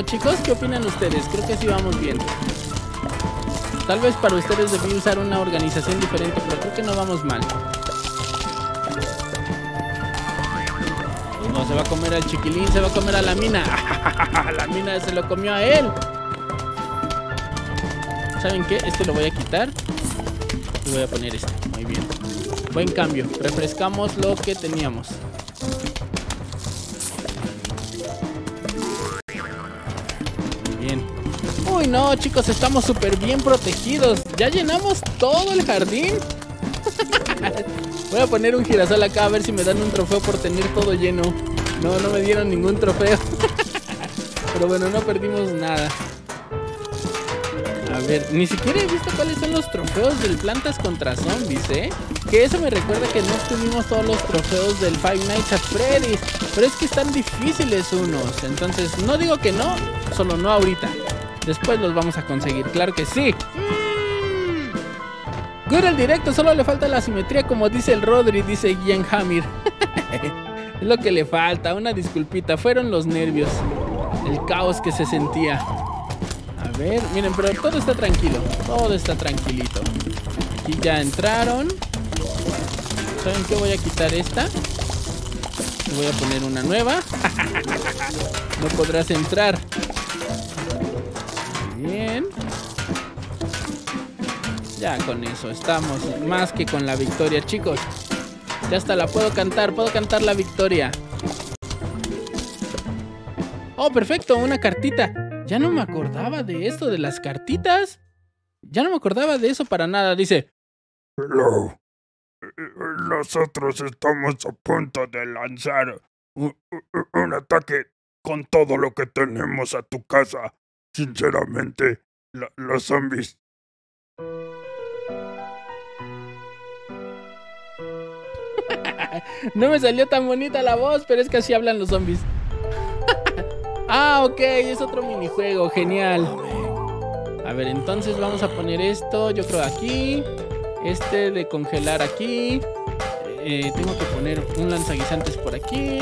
¿No, chicos? ¿Qué opinan ustedes? Creo que sí vamos bien. Tal vez para ustedes debí usar una organización diferente, pero creo que no vamos mal. No se va a comer al chiquilín, se va a comer a la mina. la mina se lo comió a él. ¿Saben qué? Este lo voy a quitar. Y voy a poner este. Muy bien. Buen cambio. Refrescamos lo que teníamos. Uy, no, chicos, estamos súper bien protegidos. Ya llenamos todo el jardín. Voy a poner un girasol acá a ver si me dan un trofeo por tener todo lleno. No, no me dieron ningún trofeo. Pero bueno, no perdimos nada. A ver, ni siquiera he visto cuáles son los trofeos del Plantas contra Zombies, ¿eh? Que eso me recuerda que no tuvimos todos los trofeos del Five Nights at Freddy's. Pero es que están difíciles unos. Entonces, no digo que no, solo no ahorita. Después los vamos a conseguir, claro que sí. Good el directo, solo le falta la simetría como dice el Rodri, dice Ian Hamir. es lo que le falta, una disculpita, fueron los nervios, el caos que se sentía. A ver, miren, pero todo está tranquilo, todo está tranquilito. Aquí ya entraron. ¿Saben qué? Voy a quitar esta. Voy a poner una nueva. no podrás entrar. Bien. Ya con eso estamos más que con la victoria, chicos. Ya hasta la puedo cantar, puedo cantar la victoria. Oh, perfecto, una cartita. Ya no me acordaba de esto de las cartitas. Ya no me acordaba de eso para nada. Dice, Hello. Nosotros estamos a punto de lanzar un, un- ataque con todo lo que tenemos a tu casa. Sinceramente, los zombies no me salió tan bonita la voz, pero es que así hablan los zombies. ah, ok, es otro minijuego, genial. A ver, entonces vamos a poner esto, yo creo aquí. Este de congelar aquí. Eh, tengo que poner un lanzaguisantes por aquí.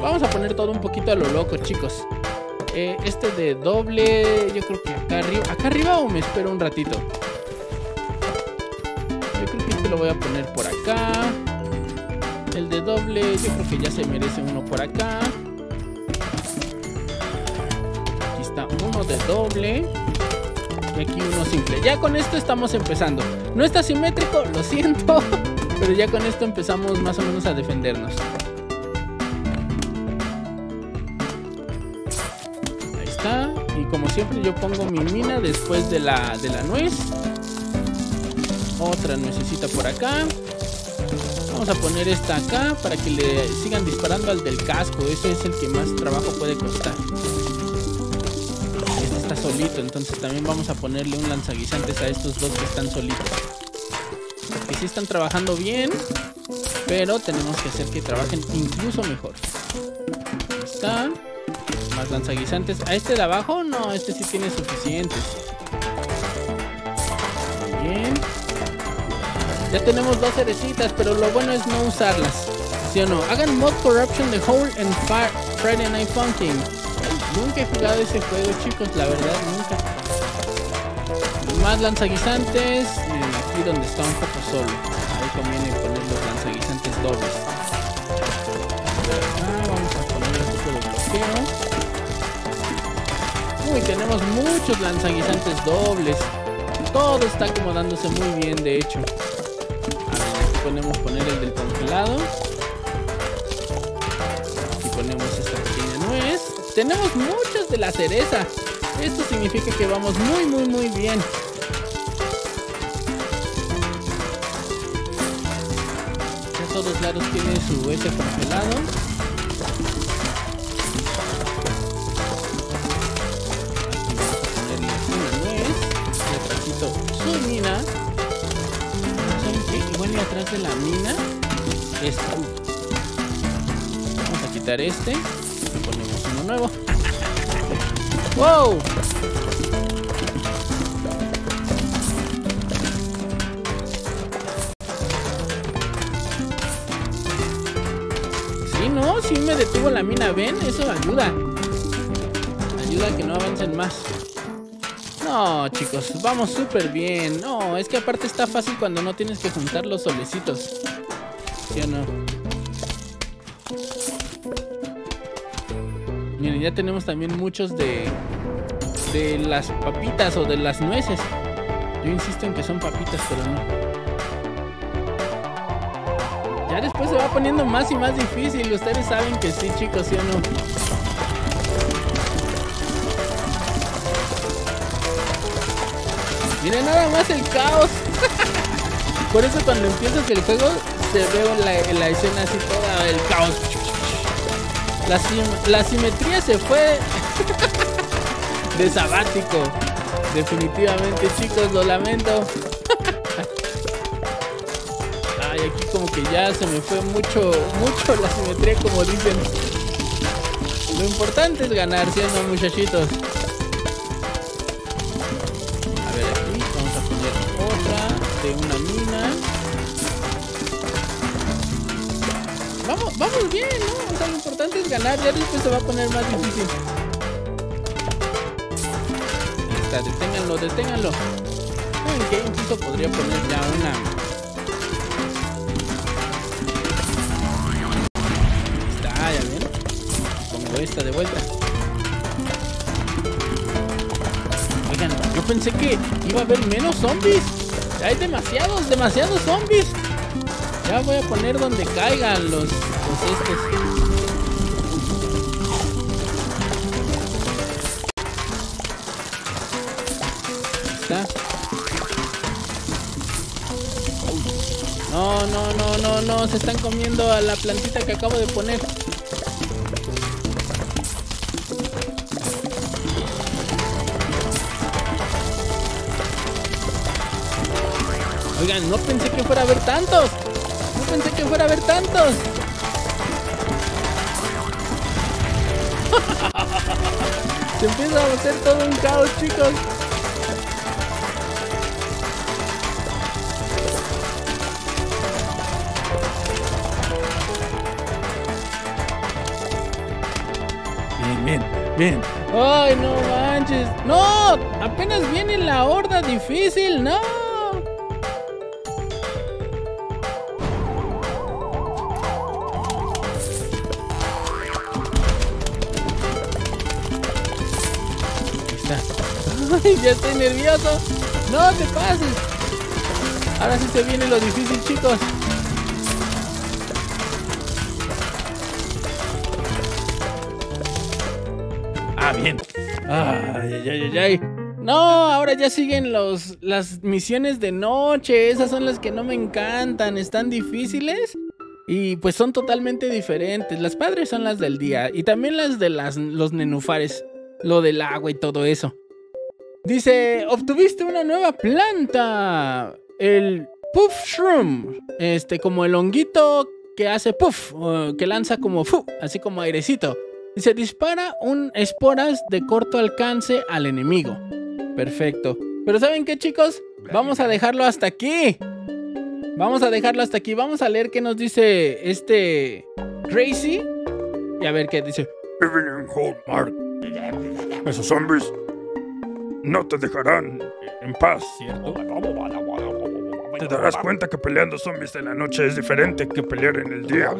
Vamos a poner todo un poquito a lo loco, chicos. Eh, este de doble, yo creo que acá arriba. ¿Acá arriba o me espero un ratito? Yo creo que este lo voy a poner por acá. El de doble, yo creo que ya se merece uno por acá. Aquí está uno de doble. Y aquí uno simple. Ya con esto estamos empezando. No está simétrico, lo siento. Pero ya con esto empezamos más o menos a defendernos. Como siempre yo pongo mi mina después de la, de la nuez. Otra nuececita por acá. Vamos a poner esta acá para que le sigan disparando al del casco. Ese es el que más trabajo puede costar. Este está solito, entonces también vamos a ponerle un lanzaguisantes a estos dos que están solitos. sí están trabajando bien, pero tenemos que hacer que trabajen incluso mejor. Ahí está. Más lanzaguisantes. ¿A este de abajo? No, este sí tiene suficientes. Bien. Ya tenemos dos cerecitas, pero lo bueno es no usarlas. ¿Sí o no? Hagan mod corruption de Hole en Friday Night Funkin'. Nunca he jugado ese juego, chicos, la verdad, nunca. Más lanzaguisantes. Miren, aquí donde está un poco solo. Ahí conviene poner los lanzaguisantes dobles. Uy, tenemos muchos lanzaguisantes dobles. Todo está acomodándose muy bien, de hecho. aquí podemos poner el del congelado. Aquí ponemos esta pequeña nuez. Tenemos muchas de la cereza. Esto significa que vamos muy, muy, muy bien. De todos lados tiene su ese congelado. De la mina es Vamos a quitar este y ponemos uno nuevo. ¡Wow! Sí, no, sí me detuvo la mina, ¿ven? Eso ayuda. Ayuda a que no avancen más. No, chicos, vamos súper bien. No, es que aparte está fácil cuando no tienes que juntar los solecitos. ¿Sí o no? Miren, ya tenemos también muchos de, de las papitas o de las nueces. Yo insisto en que son papitas, pero no. Ya después se va poniendo más y más difícil. Ustedes saben que sí, chicos, ¿sí o no? Miren nada más el caos. Por eso cuando empiezas el juego se ve la, la escena así toda el caos. La, simetría se fue de sabático. Definitivamente chicos, lo lamento. Ay, aquí como que ya se me fue mucho, mucho la simetría como dicen. Lo importante es ganar, siendo muchachitos? Vamos, bien, ¿no? O sea, lo importante es ganar, ya después se va a poner más difícil. Ahí está, deténganlo, deténganlo. ¿Saben qué? Incluso podría poner ya una... Ahí está, ya ven. Pongo esta de vuelta. Oigan, yo pensé que iba a haber menos zombies. Hay demasiados, demasiados zombies. Ya voy a poner donde caigan los, los estos. No, no, no, no, no. Se están comiendo a la plantita que acabo de poner. Oigan, no pensé que fuera a haber tantos. Pensé que fuera a haber tantos. Se empieza a hacer todo un caos, chicos. Bien, bien, bien. Ay, no manches. No, apenas viene la horda difícil, no. ya estoy nervioso. No te pases. Ahora sí se viene lo difícil, chicos. Ah, bien. Ay, ay, ay, ay. No, ahora ya siguen los, las misiones de noche. Esas son las que no me encantan. Están difíciles. Y pues son totalmente diferentes. Las padres son las del día. Y también las de las, los nenufares. Lo del agua y todo eso. Dice, obtuviste una nueva planta. El Puff Shroom. Este, como el honguito que hace puff, que lanza como fu, así como airecito. Se dispara un esporas de corto alcance al enemigo. Perfecto. Pero ¿saben qué, chicos? Vamos a dejarlo hasta aquí. Vamos a dejarlo hasta aquí. Vamos a leer qué nos dice este Crazy. Y a ver qué dice. Esos zombies no te dejarán en paz, ¿cierto? Te darás cuenta que peleando zombies en la noche es diferente que pelear en el día.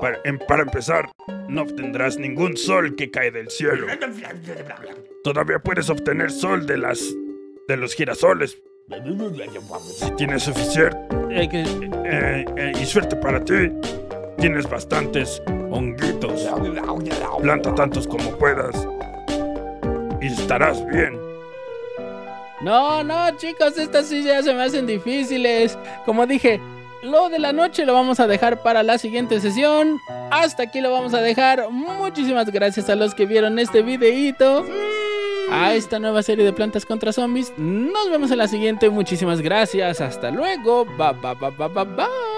Para, em- para empezar, no obtendrás ningún sol que cae del cielo. Todavía puedes obtener sol de las de los girasoles. Si tienes suficiente eh, eh, eh, y suerte para ti, tienes bastantes honguitos. Planta tantos como puedas estarás bien. No, no, chicos, estas ya se me hacen difíciles. Como dije, lo de la noche lo vamos a dejar para la siguiente sesión. Hasta aquí lo vamos a dejar. Muchísimas gracias a los que vieron este videíto. A esta nueva serie de plantas contra zombies. Nos vemos en la siguiente. Muchísimas gracias. Hasta luego. Bye, bye, bye, bye, bye.